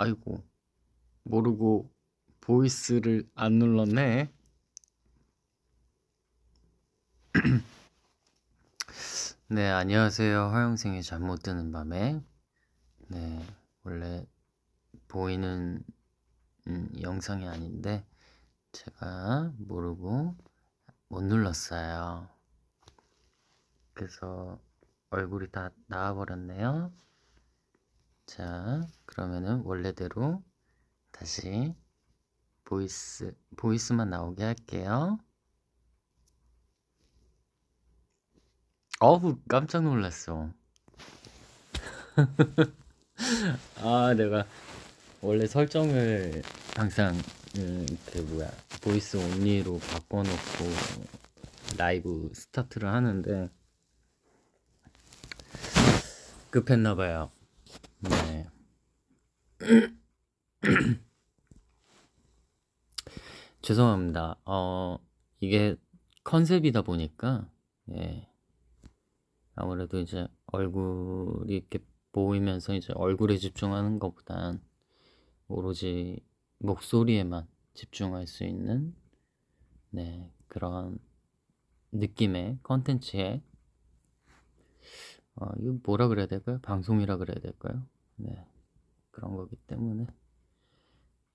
아이고 모르고 보이스를 안 눌렀네. 네, 안녕하세요. 허영생의 잠 못 드는 밤에. 네, 원래 보이는 음, 영상이 아닌데 제가 모르고 못 눌렀어요. 그래서 얼굴이 다 나와버렸네요. 자, 그러면은 원래대로 다시 voice, voice만 나오게 할게요. 어우, 깜짝 놀랐어. 아, 내가 원래 설정을 항상 음, 그 뭐야 voice only로 바꿔놓고 라이브 스타트를 하는데 급했나봐요. 네. 죄송합니다. 어, 이게 컨셉이다 보니까, 예. 아무래도 이제 얼굴이 이렇게 보이면서 이제 얼굴에 집중하는 것보단 오로지 목소리에만 집중할 수 있는, 네, 그런 느낌의 컨텐츠에, 어, 이거 뭐라 그래야 될까요? 방송이라 그래야 될까요? 네. 그런 거기 때문에.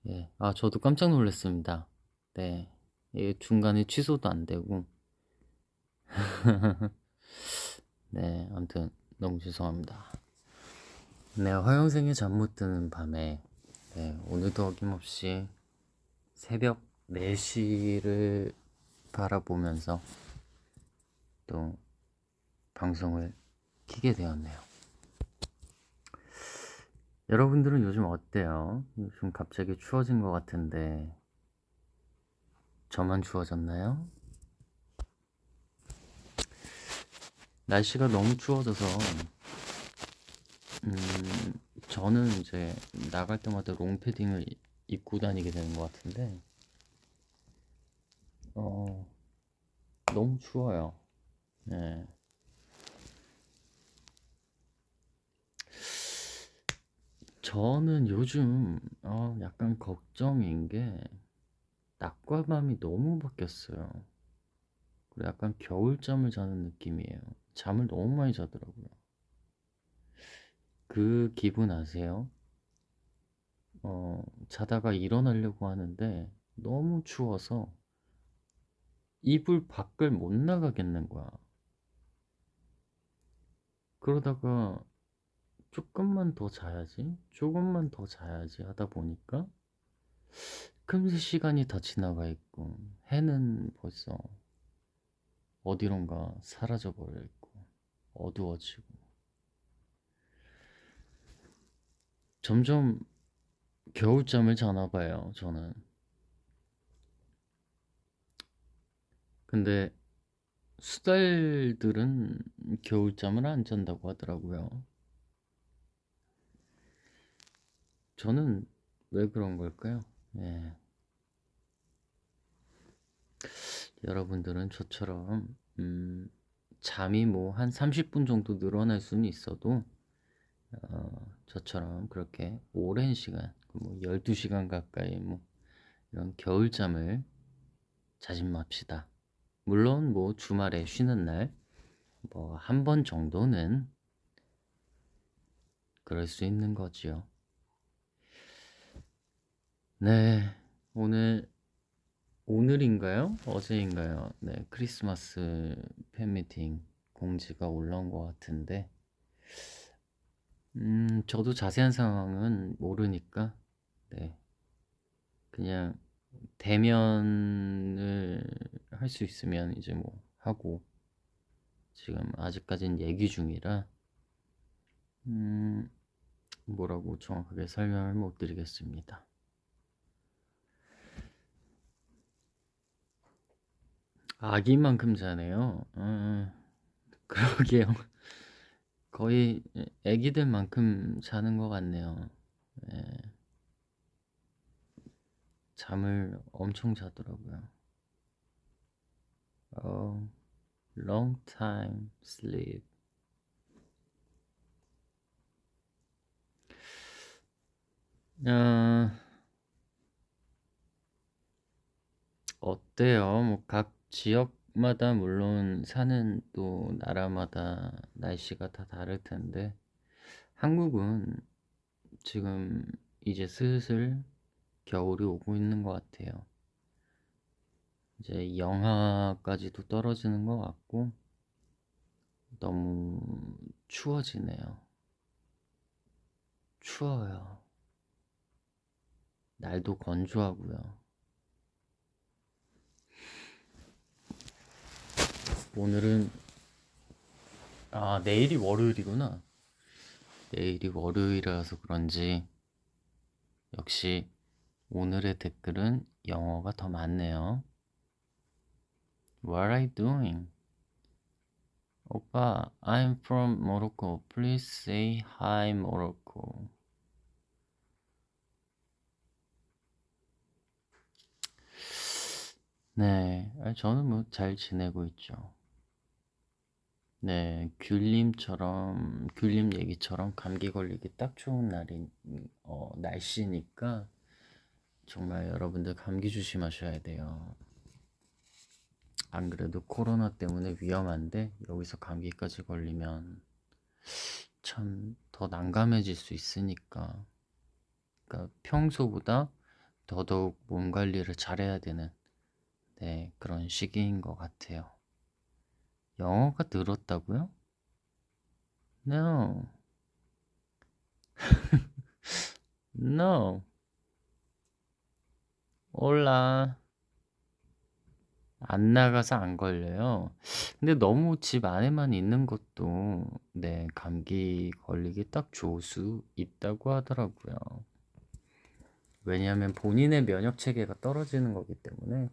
예. 아, 저도 깜짝 놀랐습니다. 네. 이게 중간에 취소도 안 되고. 네. 아무튼 너무 죄송합니다. 네. 허영생의 잠 못 드는 밤에. 네. 오늘도 어김없이 새벽 4시를 바라보면서 또 방송을 키게 되었네요. 여러분들은 요즘 어때요? 요즘 갑자기 추워진 것 같은데 저만 추워졌나요? 날씨가 너무 추워져서 음, 저는 이제 나갈 때마다 롱패딩을 입고 다니게 되는 것 같은데 어, 너무 추워요. 네. 저는 요즘 어, 약간 걱정인 게 낮과 밤이 너무 바뀌었어요. 그리고 약간 겨울잠을 자는 느낌이에요. 잠을 너무 많이 자더라고요. 그 기분 아세요? 어, 자다가 일어나려고 하는데 너무 추워서 이불 밖을 못 나가겠는 거야. 그러다가 조금만 더 자야지, 조금만 더 자야지 하다 보니까 금세 시간이 다 지나가 있고 해는 벌써 어디론가 사라져 버려 있고 어두워지고 점점 겨울잠을 자나 봐요, 저는. 근데 수달들은 겨울잠을 안 잔다고 하더라고요. 저는 왜 그런 걸까요? 예. 여러분들은 저처럼 음, 잠이 뭐 한 30분 정도 늘어날 수는 있어도 어, 저처럼 그렇게 오랜 시간, 뭐 12시간 가까이 뭐 이런 겨울잠을 자진 맙시다. 물론 뭐 주말에 쉬는 날 뭐 한 번 정도는 그럴 수 있는 거지요. 네, 오늘 오늘인가요? 어제인가요? 네, 크리스마스 팬미팅 공지가 올라온 것 같은데, 음, 저도 자세한 상황은 모르니까, 네, 그냥 대면을 할 수 있으면 이제 뭐 하고, 지금 아직까지는 얘기 중이라, 음, 뭐라고 정확하게 설명을 못 드리겠습니다. 아기만큼 자네요. 어, 그러게요. 거의 애기들만큼 자는 것 같네요. 예. 잠을 엄청 자더라고요. Oh, long time sleep. 어, 어때요? 뭐 각 지역마다 물론 사는 또 나라마다 날씨가 다 다를 텐데 한국은 지금 이제 슬슬 겨울이 오고 있는 것 같아요. 이제 영하까지도 떨어지는 것 같고 너무 추워지네요. 추워요. 날도 건조하고요. 오늘은 아 내일이 월요일이구나. 내일이 월요일이라서 그런지 역시 오늘의 댓글은 영어가 더 많네요. What are you doing? 오빠, I'm from Morocco. Please say hi, Morocco. 네, 저는 뭐 잘 지내고 있죠. 네, 귤님처럼, 귤님 얘기처럼 감기 걸리기 딱 좋은 날인, 어, 날씨니까 정말 여러분들 감기 조심하셔야 돼요. 안 그래도 코로나 때문에 위험한데 여기서 감기까지 걸리면 참 더 난감해질 수 있으니까. 그러니까 평소보다 더더욱 몸 관리를 잘해야 되는 네, 그런 시기인 것 같아요. 영어가 늘었다고요? No. no. 올라. 안 나가서 안 걸려요. 근데 너무 집 안에만 있는 것도 네, 감기 걸리기 딱 좋을 수 있다고 하더라고요. 왜냐하면 본인의 면역 체계가 떨어지는 거기 때문에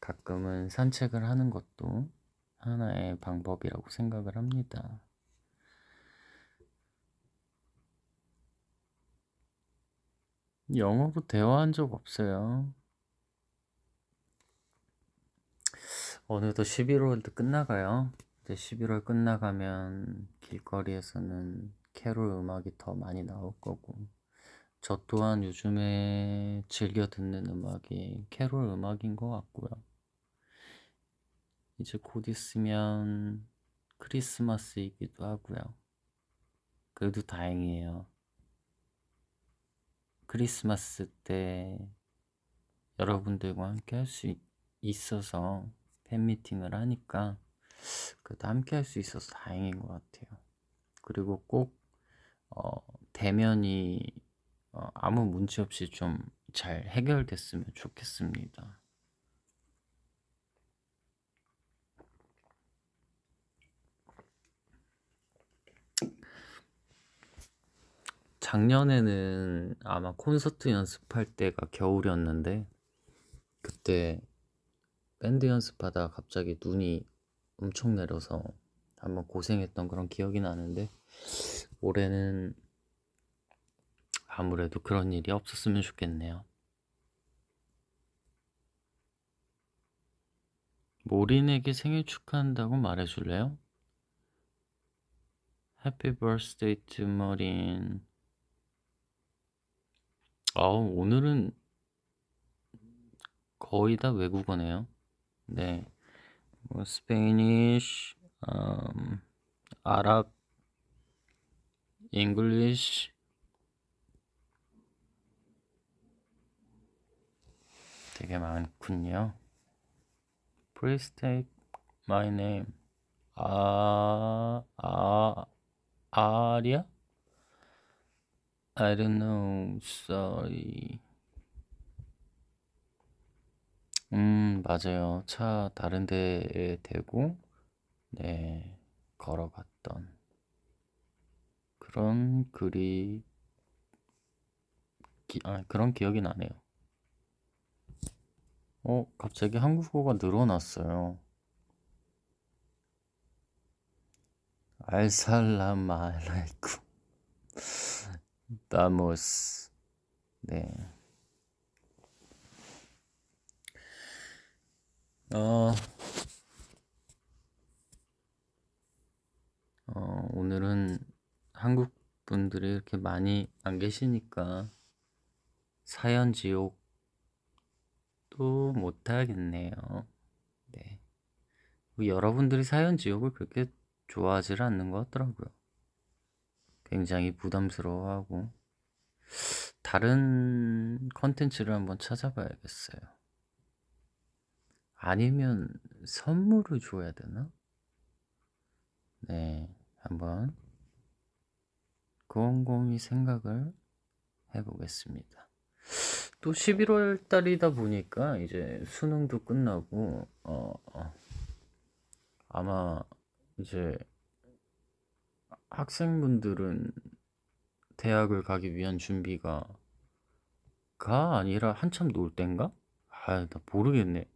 가끔은 산책을 하는 것도 하나의 방법이라고 생각을 합니다. 영어로 대화한 적 없어요. 어느덧 11월도 끝나가요. 이제 11월 끝나가면 길거리에서는 캐롤 음악이 더 많이 나올 거고, 저 또한 요즘에 즐겨 듣는 음악이 캐롤 음악인 것 같고요. 이제 곧 있으면 크리스마스이기도 하고요. 그래도 다행이에요. 크리스마스 때 여러분들과 함께 할 수 있어서 팬미팅을 하니까 그래도 함께 할 수 있어서 다행인 것 같아요. 그리고 꼭 어, 대면이 어, 아무 문제 없이 좀 잘 해결됐으면 좋겠습니다. 작년에는 아마 콘서트 연습할 때가 겨울이었는데 그때 밴드 연습하다 갑자기 눈이 엄청 내려서 한번 고생했던 그런 기억이 나는데 올해는 아무래도 그런 일이 없었으면 좋겠네요. 모린에게 생일 축하한다고 말해줄래요? Happy birthday to 모린. 아우, 오늘은 거의 다 외국어네요. 네. 뭐 스페니쉬, 음, 아랍, 잉글리쉬 되게 많군요. Take my name. 아, 아, 아리아? I don't know. Sorry. 음, 맞아요. 차 다른 데에 대고, 네, 걸어갔던 그런 글이, 기, 아, 그런 기억이 나네요. 어, 갑자기 한국어가 늘어났어요. 알살람 알라이쿰. 다모스. 네. 어, 어, 오늘은 한국 분들이 이렇게 많이 안 계시니까 사연 지옥도 못 하겠네요. 네. 뭐 여러분들이 사연 지옥을 그렇게 좋아하지 않는 것 같더라고요. 굉장히 부담스러워하고 다른 컨텐츠를 한번 찾아봐야겠어요. 아니면 선물을 줘야 되나? 네, 한번 곰곰이 생각을 해보겠습니다. 또 11월 달이다 보니까 이제 수능도 끝나고 어, 어 아마 이제 학생분들은 대학을 가기 위한 준비가 가 아니라 한참 놀 땐가? 아, 나 모르겠네.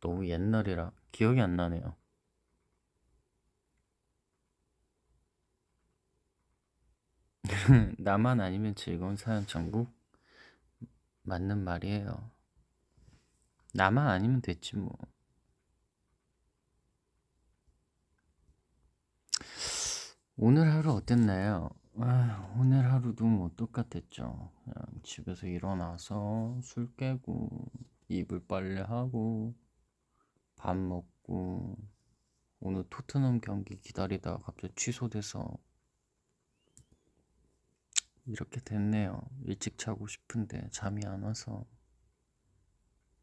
너무 옛날이라 기억이 안 나네요. 나만 아니면 즐거운 사연 천국 맞는 말이에요. 나만 아니면 됐지 뭐. 오늘 하루 어땠나요? 아, 오늘 하루도 뭐 똑같았죠. 그냥 집에서 일어나서 술 깨고 이불 빨래하고 밥 먹고 오늘 토트넘 경기 기다리다가 갑자기 취소돼서 이렇게 됐네요. 일찍 자고 싶은데 잠이 안 와서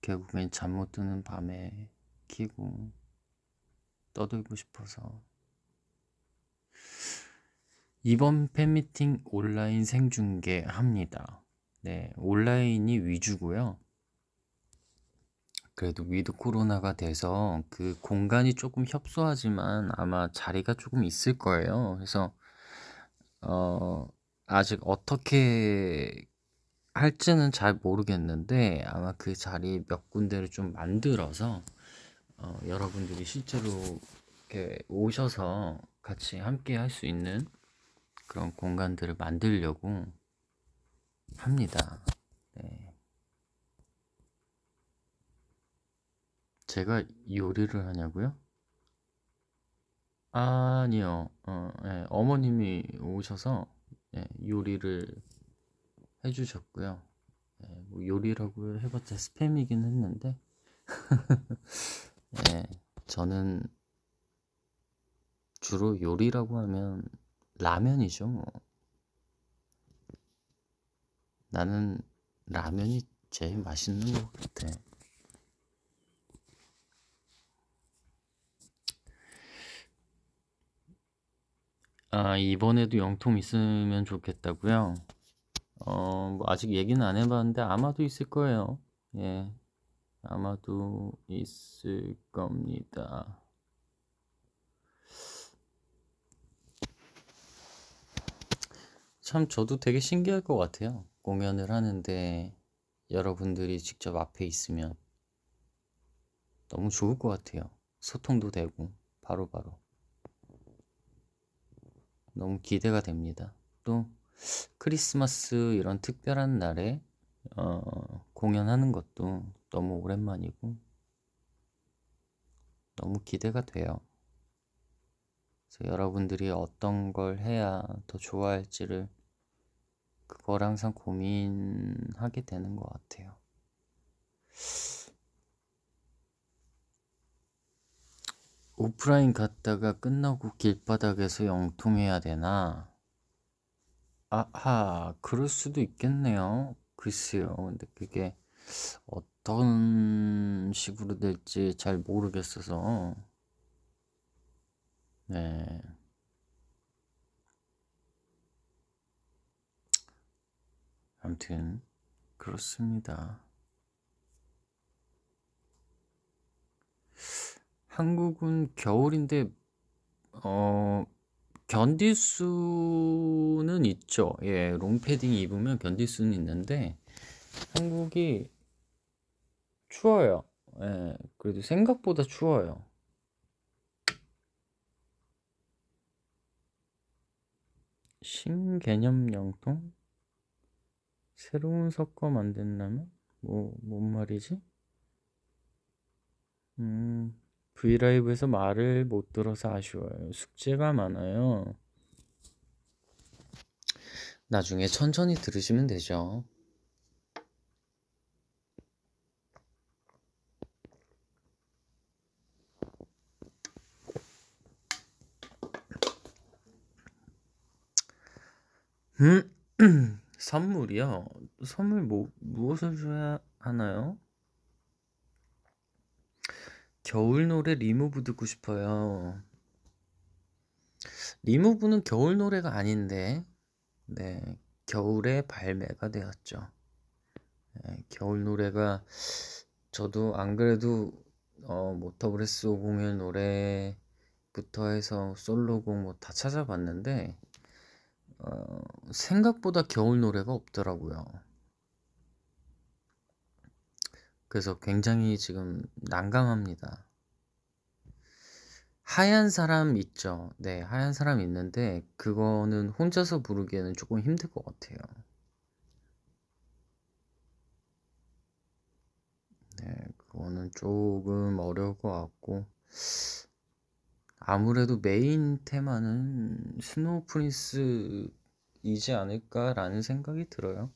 결국엔 잠 못 드는 밤에 키고 떠들고 싶어서 이번 팬미팅 온라인 생중계 합니다. 네, 온라인이 위주고요. 그래도 with 코로나가 돼서 그 공간이 조금 협소하지만 아마 자리가 조금 있을 거예요. 그래서 어 아직 어떻게 할지는 잘 모르겠는데 아마 그 자리 몇 군데를 좀 만들어서 어, 여러분들이 실제로 이렇게 오셔서 같이 함께 할 수 있는 그런 공간들을 만들려고 합니다. 네. 제가 요리를 하냐고요? 아니요. 어, 네, 어머님이 오셔서 네, 요리를 해주셨고요. 네, 뭐 요리라고 해봤자 스팸이긴 했는데, 네, 저는 주로 요리라고 하면 라면이죠, 뭐. 나는 라면이 제일 맛있는 것 같아. 아, 이번에도 영통 있으면 좋겠다고요? 어, 뭐 아직 얘기는 안 해봤는데 아마도 있을 거예요. 예, 아마도 있을 겁니다. 참 저도 되게 신기할 것 같아요. 공연을 하는데 여러분들이 직접 앞에 있으면 너무 좋을 것 같아요. 소통도 되고 바로바로. 바로. 너무 기대가 됩니다. 또 크리스마스 이런 특별한 날에 어, 공연하는 것도 너무 오랜만이고 너무 기대가 돼요. 그래서 여러분들이 어떤 걸 해야 더 좋아할지를 그걸 항상 고민하게 되는 것 같아요. 오프라인 갔다가 끝나고 길바닥에서 영통해야 되나? 아하, 그럴 수도 있겠네요. 글쎄요. 근데 그게 어떤 식으로 될지 잘 모르겠어서. 네. 아무튼, 그렇습니다. 한국은 겨울인데 어 견딜 수는 있죠. 예, 롱패딩 입으면 견딜 수는 있는데 한국이 추워요. 예, 그래도 생각보다 추워요. 신개념 영통? 새로운 섞어 만든다면? 뭐, 뭔 말이지? 음, 브이라이브에서 말을 못 들어서 아쉬워요. 숙제가 많아요. 나중에 천천히 들으시면 되죠. 음. 선물이요? 선물 뭐, 무엇을 줘야 하나요? 겨울 노래 리무브 듣고 싶어요. 리무브는 겨울 노래가 아닌데, 네, 겨울에 발매가 되었죠. 네, 겨울 노래가 저도 안 그래도 어, 뭐 Double S 501 노래부터 해서 솔로곡 뭐 다 찾아봤는데 어, 생각보다 겨울 노래가 없더라고요. 그래서 굉장히 지금 난감합니다. 하얀 사람 있죠. 네, 하얀 사람 있는데 그거는 혼자서 부르기에는 조금 힘들 것 같아요. 네, 그거는 조금 어려울 것 같고 아무래도 메인 테마는 Snow Prince이지 않을까라는 생각이 들어요.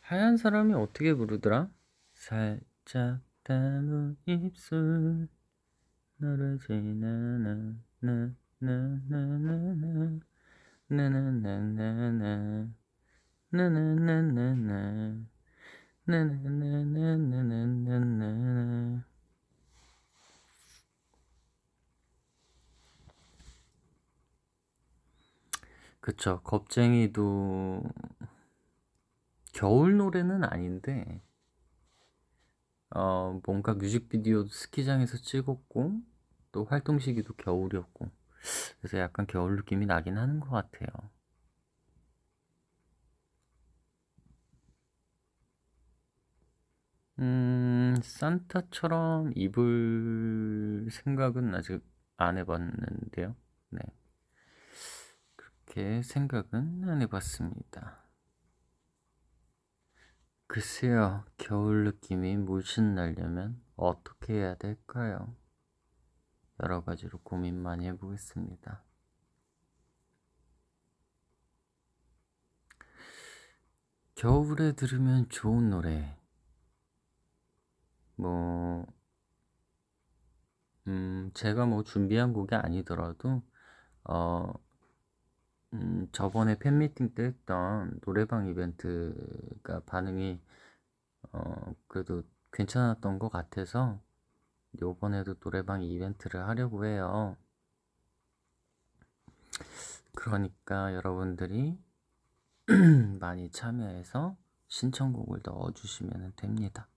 하얀 사람이 어떻게 부르더라? 살짝 담은 입술 너를 지나나 나나나나나 나나나나나 나나나나나 나나나나나나 그쵸 겁쟁이도 겨울 노래는 아닌데 어 뭔가 뮤직비디오도 스키장에서 찍었고 또 활동 시기도 겨울이었고 그래서 약간 겨울 느낌이 나긴 하는 것 같아요. 음, 산타처럼 입을 생각은 아직 안 해봤는데요. 네. 그렇게 생각은 안 해봤습니다. 글쎄요, 겨울 느낌이 물씬 나려면 어떻게 해야 될까요? 여러 가지로 고민 많이 해보겠습니다. 겨울에 들으면 좋은 노래. 뭐, 음, 제가 뭐 준비한 곡이 아니더라도, 어, 음, 저번에 팬미팅 때 했던 노래방 이벤트가 반응이, 어, 그래도 괜찮았던 것 같아서, 요번에도 노래방 이벤트를 하려고 해요. 그러니까 여러분들이 많이 참여해서 신청곡을 넣어주시면 됩니다.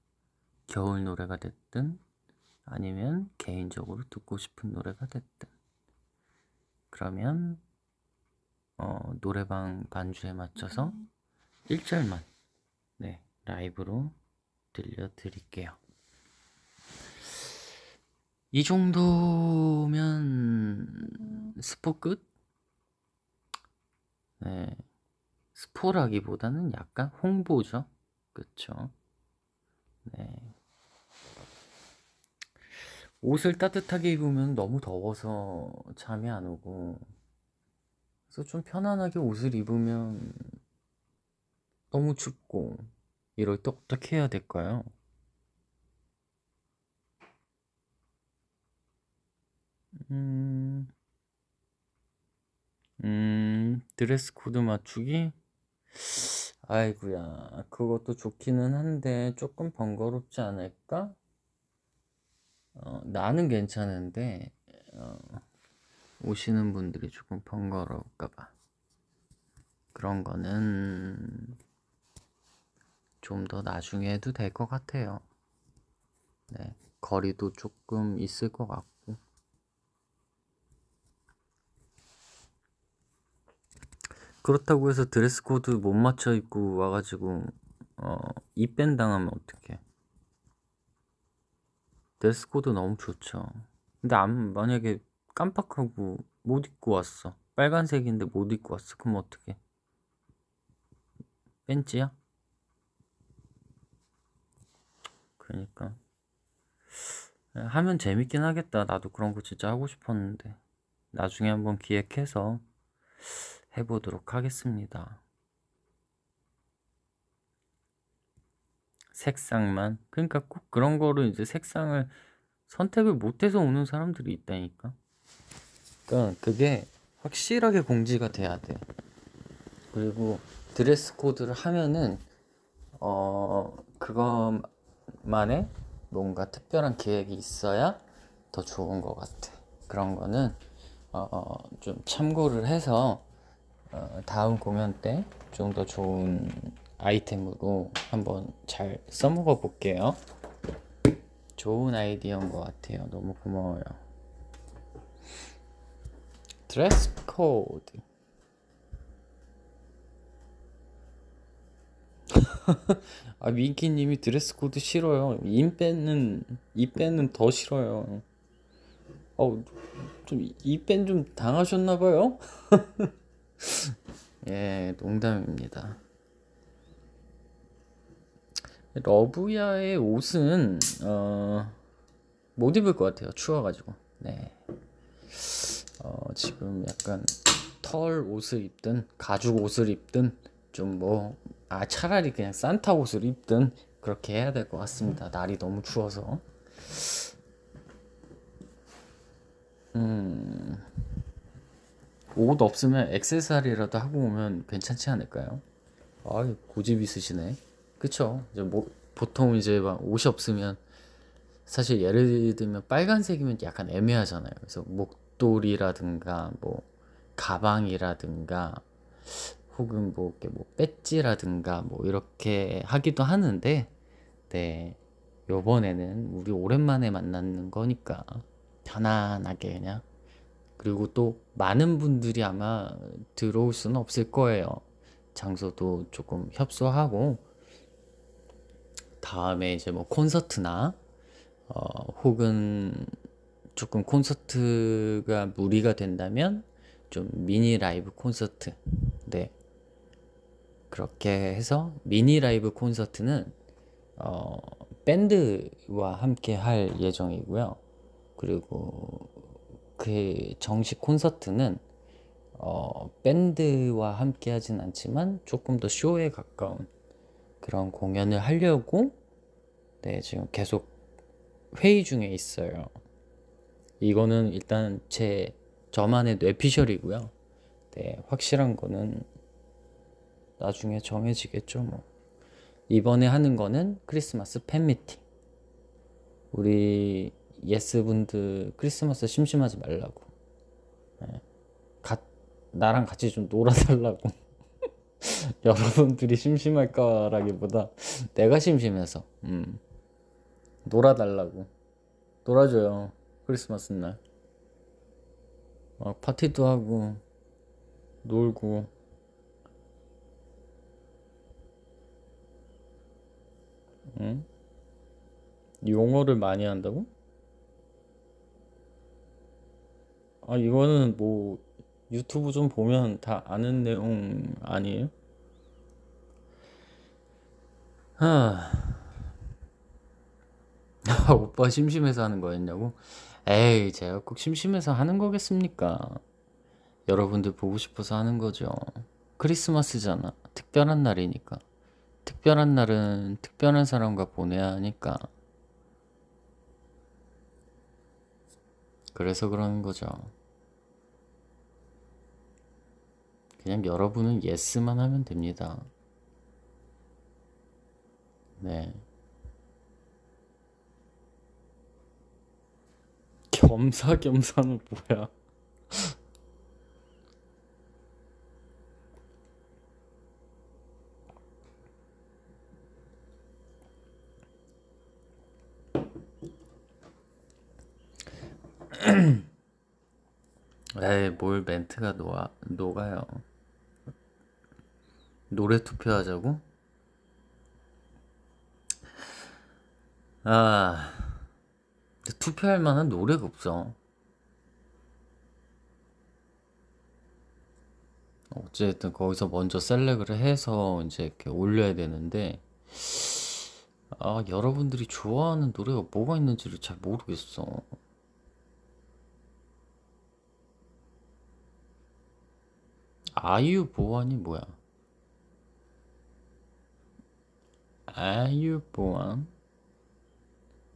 겨울 노래가 됐든 아니면 개인적으로 듣고 싶은 노래가 됐든 그러면 어, 노래방 반주에 맞춰서 1절만 네, 라이브로 들려드릴게요. 이 정도면 스포 끝? 네. 스포라기보다는 약간 홍보죠. 그쵸? 네. 옷을 따뜻하게 입으면 너무 더워서 잠이 안 오고, 그래서 좀 편안하게 옷을 입으면 너무 춥고, 이럴 때 어떻게 해야 될까요? 음, 음, dress code 맞추기? 아이구야, 그것도 좋기는 한데 조금 번거롭지 않을까? 어, 나는 괜찮은데, 어, 오시는 분들이 조금 번거로울까봐. 그런 거는 좀 더 나중에 해도 될 것 같아요. 네, 거리도 조금 있을 것 같고. 그렇다고 해서 dress code 못 맞춰 입고 와가지고 어, 입뺀 당하면 어떡해? dress code 너무 좋죠. 근데 안, 만약에 깜빡하고 못 입고 왔어. 빨간색인데 못 입고 왔어. 그럼 어떡해? 뺀찌야? 그러니까 하면 재밌긴 하겠다. 나도 그런 거 진짜 하고 싶었는데 나중에 한번 기획해서 해보도록 하겠습니다. 색상만 그러니까 꼭 그런 거를 이제 색상을 선택을 못해서 오는 사람들이 있다니까. 그러니까 그게 확실하게 공지가 돼야 돼. 그리고 드레스 코드를 하면은 어 그것만의 뭔가 특별한 계획이 있어야 더 좋은 것 같아. 그런 거는 어 좀 참고를 해서 어 다음 공연 때 좀 더 좋은 아이템으로 한번 잘 써먹어 볼게요. 좋은 아이디어인 것 같아요. 너무 고마워요. 드레스 코드. 아, 민키님이 드레스 코드 싫어요. 인 빼는, 이 빼는 더 싫어요. 어, 좀, 이뺀 좀 당하셨나봐요? 예, 농담입니다. 러브야의 옷은, 어, 못 입을 것 같아요. 추워가지고. 네. 어, 지금 약간 털 옷을 입든, 가죽 옷을 입든, 좀 뭐, 아, 차라리 그냥 산타 옷을 입든, 그렇게 해야 될 것 같습니다. 날이 너무 추워서. 음, 옷 없으면 액세서리라도 하고 오면 괜찮지 않을까요? 아, 고집 있으시네. 그쵸? 이제 뭐, 보통 이제 막 옷이 없으면 사실 예를 들면 빨간색이면 약간 애매하잖아요. 그래서 목도리라든가 뭐 가방이라든가 혹은 뭐 이렇게 뭐 배지라든가 뭐 이렇게 하기도 하는데 네. 요번에는 우리 오랜만에 만나는 거니까 편안하게 그냥 그리고 또 많은 분들이 아마 들어올 수는 없을 거예요. 장소도 조금 협소하고 다음에 이제 뭐 콘서트나 어, 혹은 조금 콘서트가 무리가 된다면 좀 미니 라이브 콘서트 네 그렇게 해서 미니 라이브 콘서트는 어, 밴드와 함께 할 예정이고요. 그리고 그 정식 콘서트는 어, 밴드와 함께 하진 않지만 조금 더 쇼에 가까운 그런 공연을 하려고 네, 지금 계속 회의 중에 있어요. 이거는 일단 제 저만의 뇌피셜이고요. 네, 확실한 거는 나중에 정해지겠죠, 뭐. 이번에 하는 거는 크리스마스 팬미팅. 우리 예스 분들 크리스마스 심심하지 말라고. 네. 가, 나랑 같이 좀 놀아달라고. 여러분들이 심심할까라기보다 내가 심심해서 음. 놀아달라고 놀아줘요 크리스마스 날 어, 파티도 하고 놀고 응? 용어를 많이 한다고? 아 이거는 뭐 유튜브 좀 보면 다 아는 내용 아니에요? 하... 오빠 심심해서 하는 거였냐고? 에이, 제가 꼭 심심해서 하는 거겠습니까? 여러분들 보고 싶어서 하는 거죠. 크리스마스잖아. 특별한 날이니까. 특별한 날은 특별한 사람과 보내야 하니까. 그래서 그러는 거죠. 그냥 여러분은 예스만 하면 됩니다. 네. 겸사겸사는 뭐야? 에이, 뭘 멘트가 녹아, 녹아요. 노래 투표하자고? 아, 투표할 만한 노래가 없어. 어쨌든 거기서 먼저 셀렉을 해서 이제 이렇게 올려야 되는데, 아, 여러분들이 좋아하는 노래가 뭐가 있는지를 잘 모르겠어. 아유 보안이 뭐야? 아유 보안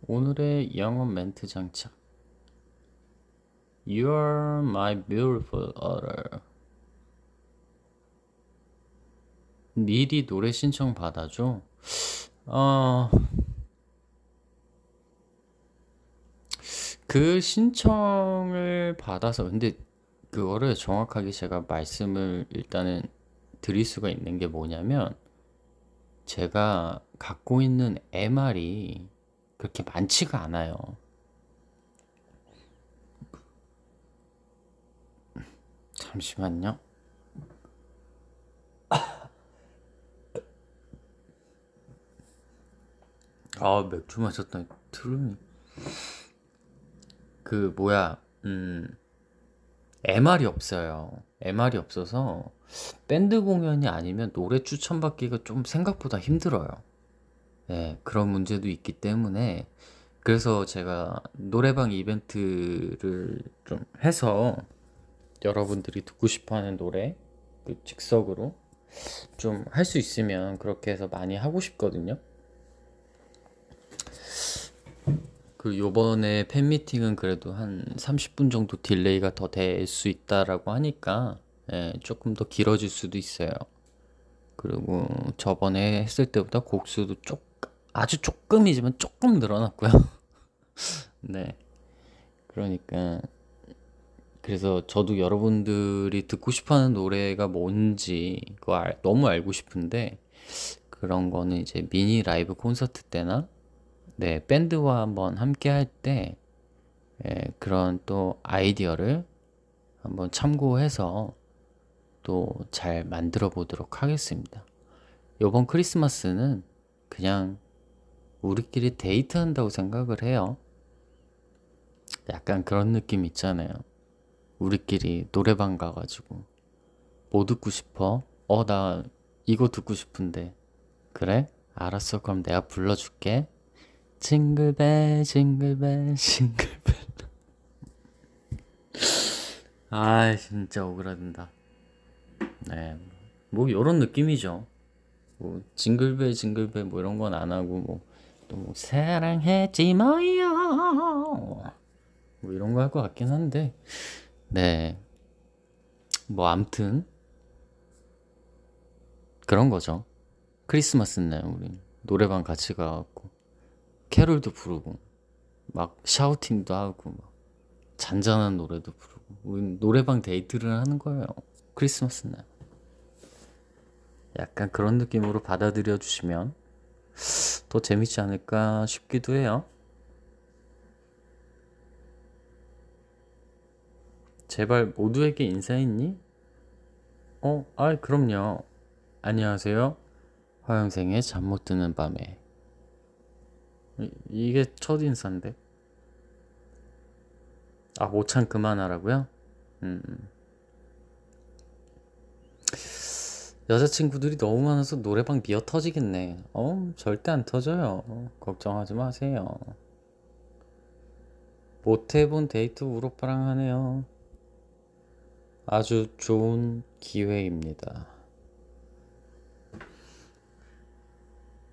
오늘의 영어 멘트 장착. You're my beautiful other. 미리 노래 신청 받아줘. 어, 그 신청을 받아서, 근데 그거를 정확하게 제가 말씀을 일단은 드릴 수가 있는 게 뭐냐면, 제가 갖고 있는 MR이 그렇게 많지가 않아요. 잠시만요. 아, 맥주 마셨다. 트름이. 그, 뭐야, 음, MR이 없어요. MR이 없어서, 밴드 공연이 아니면 노래 추천받기가 좀 생각보다 힘들어요. 예, 그런 문제도 있기 때문에, 그래서 제가 노래방 이벤트를 좀 해서, 여러분들이 듣고 싶어 하는 노래, 그 즉석으로 좀 할 수 있으면 그렇게 해서 많이 하고 싶거든요. 그 요번에 팬미팅은 그래도 한 30분 정도 delay가 더 될 수 있다라고 하니까 예, 조금 더 길어질 수도 있어요. 그리고 저번에 했을 때보다 곡수도 쪽 아주 조금이지만 조금 늘어났고요. 네. 그러니까 그래서 저도 여러분들이 듣고 싶어하는 노래가 뭔지 그거 알, 너무 알고 싶은데 그런 거는 이제 미니 라이브 콘서트 때나 네, 밴드와 한번 함께 할 때, 예, 그런 또 아이디어를 한번 참고해서 또 잘 만들어 보도록 하겠습니다. 요번 크리스마스는 그냥 우리끼리 데이트한다고 생각을 해요. 약간 그런 느낌 있잖아요. 우리끼리 노래방 가가지고 뭐 듣고 싶어? 어, 나 이거 듣고 싶은데. 그래? 알았어. 그럼 내가 불러줄게. 징글벨 징글벨 징글벨 아 진짜 오그라든다 네 뭐 요런 느낌이죠 뭐 징글벨 징글벨 뭐 이런 건 안 하고 뭐 뭐 사랑했지 뭐요 뭐 이런 거 할 것 같긴 한데 네뭐 암튼 그런 거죠 크리스마스 날 우리 노래방 같이 가갖고 캐롤도 부르고 막 샤우팅도 하고 막 잔잔한 노래도 부르고 우린 노래방 데이트를 하는 거예요. 크리스마스 날. 약간 그런 느낌으로 받아들여 주시면 더 재밌지 않을까 싶기도 해요. 제발 모두에게 인사했니? 어, 아, 그럼요. 안녕하세요. 화영생의 잠 못 드는 밤에 이, 게 첫 인사인데. 아, 모창 그만하라고요? 음. 여자친구들이 너무 많아서 노래방 미어 터지겠네. 어, 절대 안 터져요. 걱정하지 마세요. 못 해본 데이트 우로빠랑 하네요. 아주 좋은 기회입니다.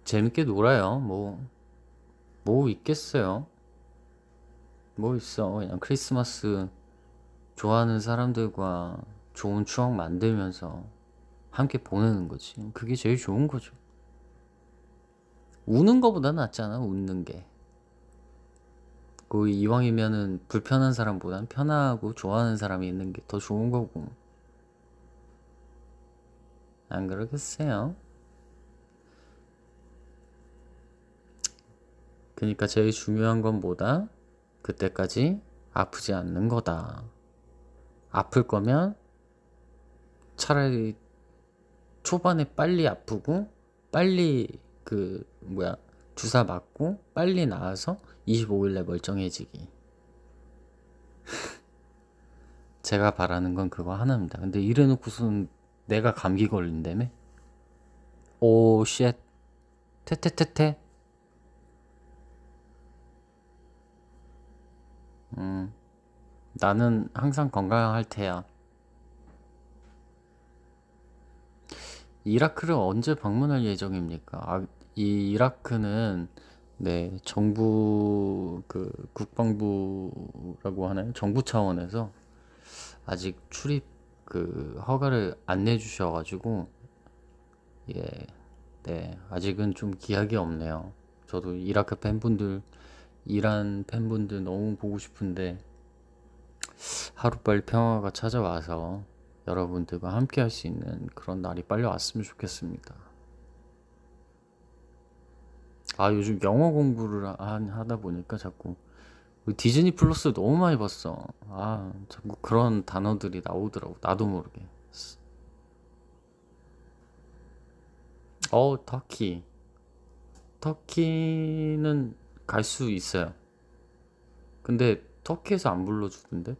재밌게 놀아요. 뭐 뭐 있겠어요? 뭐 있어? 그냥 크리스마스 좋아하는 사람들과 좋은 추억 만들면서 함께 보내는 거지. 그게 제일 좋은 거죠. 우는 거보다 낫잖아, 웃는 게. 그 이왕이면은 불편한 사람보단 편하고 좋아하는 사람이 있는 게 더 좋은 거고. 안 그러겠어요? 그러니까 제일 중요한 건 뭐다? 그때까지 아프지 않는 거다. 아플 거면 차라리 초반에 빨리 아프고 빨리 그 뭐야 주사 맞고 빨리 나와서 25일내 멀쩡해지기. 제가 바라는 건 그거 하나입니다. 근데 이래놓고선 내가 감기 걸린다며? Oh, shit. 테테테테. 음, 나는 항상 건강할 테야. 이라크를 언제 방문할 예정입니까? 아, 이 이라크는 네, 정부 그 국방부라고 하나요? 정부 차원에서 아직 출입 그 허가를 안 내주셔 가지고 예, 네, 아직은 좀 기약이 없네요. 저도 이라크 팬분들, 이란 팬분들 너무 보고 싶은데 하루빨리 평화가 찾아와서 여러분들과 함께 할 수 있는 그런 날이 빨리 왔으면 좋겠습니다. 아, 요즘 영어 공부를 하, 하다 보니까 자꾸 디즈니 플러스 너무 많이 봤어. 아, 자꾸 그런 단어들이 나오더라고. 나도 모르게. 어, 터키. 터키는 갈 수 있어요. 근데 터키에서 안 불러주던데?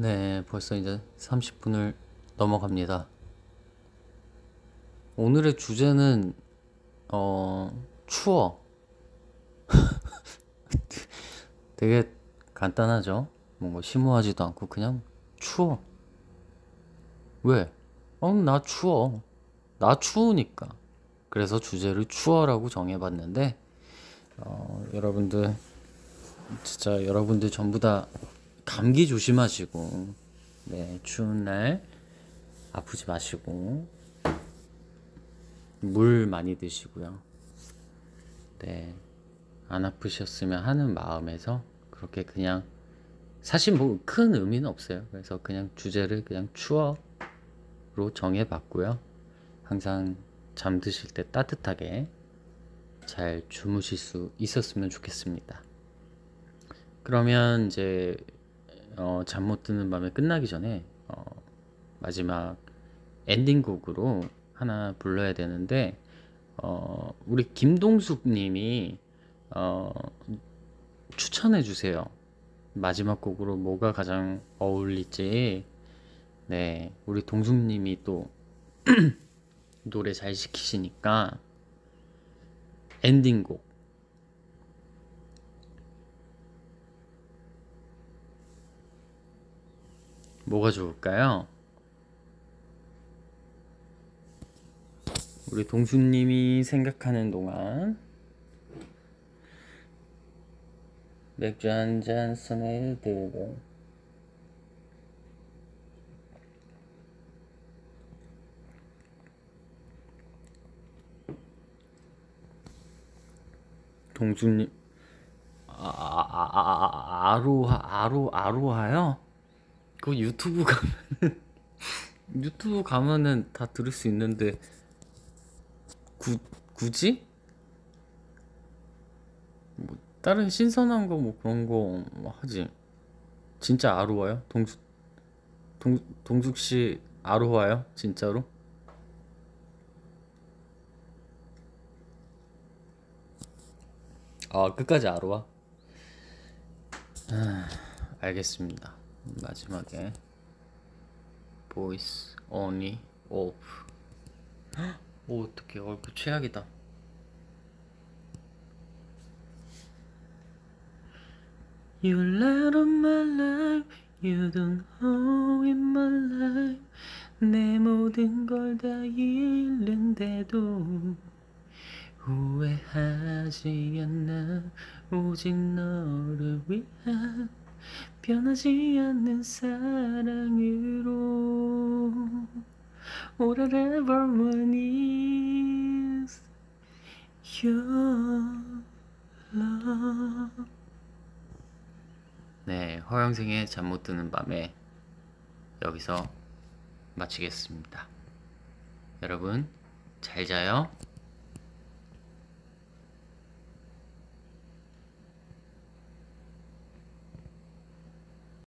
네, 벌써 이제 30분을 넘어갑니다. 오늘의 주제는 어 추워. 되게 간단하죠? 뭔가 심오하지도 않고 그냥 추워. 왜? 어, 나 추워. 나 추우니까. 그래서 주제를 추워라고 정해봤는데 어, 여러분들 진짜 여러분들 전부 다 감기 조심하시고 네 추운 날 아프지 마시고 물 많이 드시고요. 네. 안 아프셨으면 하는 마음에서 그렇게 그냥 사실 뭐 큰 의미는 없어요. 그래서 그냥 주제를 그냥 추워로 정해봤고요. 항상 잠드실 때 따뜻하게 잘 주무실 수 있었으면 좋겠습니다. 그러면 이제 어, 잠 못 드는 밤에 끝나기 전에 어, 마지막 엔딩곡으로 하나 불러야 되는데 어, 우리 김동숙 님이 어, 추천해 주세요. 마지막 곡으로 뭐가 가장 어울릴지. 네, 우리 동숙 님이 또 노래 잘 시키시니까 엔딩곡 뭐가 좋을까요? 우리 동수님이 생각하는 동안 맥주 한 잔 손에 들고 동수님 아, 아, 아, 아, 아로하 아로 아로하요? 그 유튜브 가면은 유튜브 가면은 다 들을 수 있는데 구, 굳이? 뭐 다른 신선한 거 뭐 그런 거 하지. 진짜 아로와요? 동숙 동 동숙 씨 아로와요? 진짜로? 아 끝까지 아로와? 아, 알겠습니다. 마지막에 보이스 only off. 오 어떡해 얼굴 최악이다 You light up my life You don't know in my life 내 모든 걸 다 잃는데도 후회하지 않아 오직 너를 위한 변하지 않는 사랑으로 All I ever want is your love. 네, 허영생의 잠 못 드는 밤에 여기서 마치겠습니다. 여러분, 잘 자요.